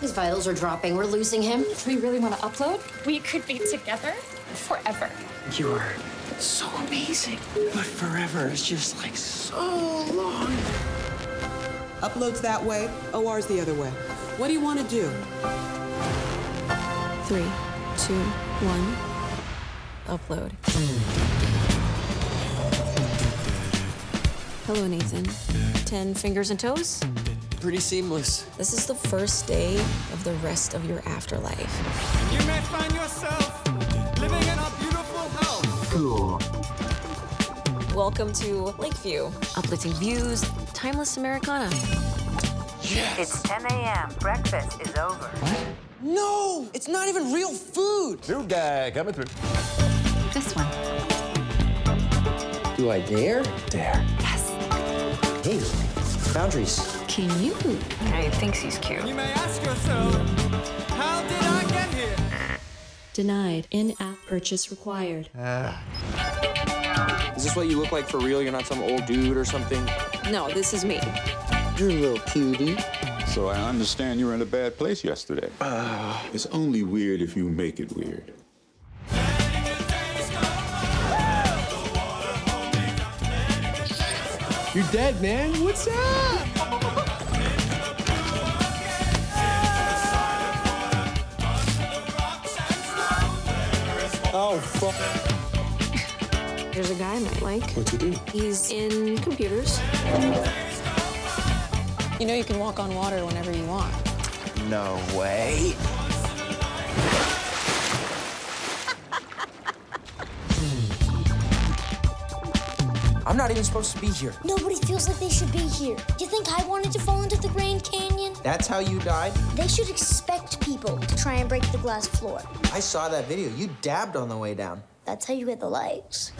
His vitals are dropping. We're losing him. Do we really want to upload? We could be together forever. You are so amazing. But forever is just like so long. Uploads that way, OR's the other way. What do you want to do? Three, two, one. Upload. Hello, Nathan. Ten fingers and toes? Pretty seamless. This is the first day of the rest of your afterlife. You may find yourself living in a beautiful house. Cool. Welcome to Lakeview. Uplifting views, timeless Americana. Yes. It's 10 a.m. Breakfast is over. What? No, it's not even real food. New guy coming through. This one. Do I dare? Dare. Yes. Hey, boundaries. Can you? Yeah, he thinks he's cute. You may ask yourself, how did I get here? Denied. In-app purchase required. Ah. Is this what you look like for real? You're not some old dude or something? No, this is me. You're a little cutie. So I understand you were in a bad place yesterday. Ah, it's only weird if you make it weird. You're dead, man. What's up? Oh, fuck. There's a guy I might like. What's he do? He's in computers. You know you can walk on water whenever you want. No way. I'm not even supposed to be here. Nobody feels like they should be here. You think I wanted to fall into the Grand Canyon? That's how you died? They should expect people to try and break the glass floor. I saw that video. You dabbed on the way down. That's how you get the likes.